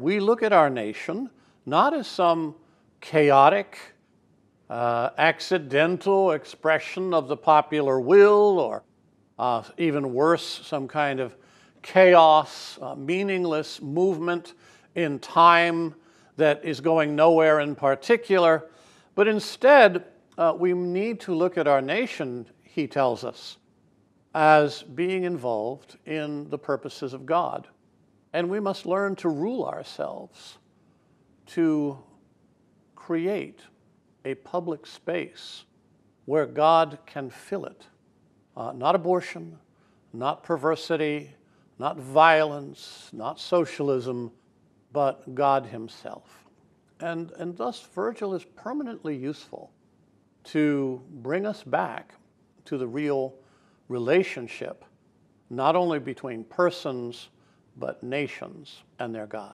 we look at our nation not as some chaotic, uh, accidental expression of the popular will, or uh, even worse, some kind of chaos, uh, meaningless movement in time that is going nowhere in particular, but instead, uh, we need to look at our nation, he tells us, as being involved in the purposes of God. And we must learn to rule ourselves, to create a public space where God can fill it. Uh, not abortion, not perversity, not violence, not socialism, but God Himself. And, and thus, Virgil is permanently useful to bring us back to the real relationship, not only between persons, but nations and their God.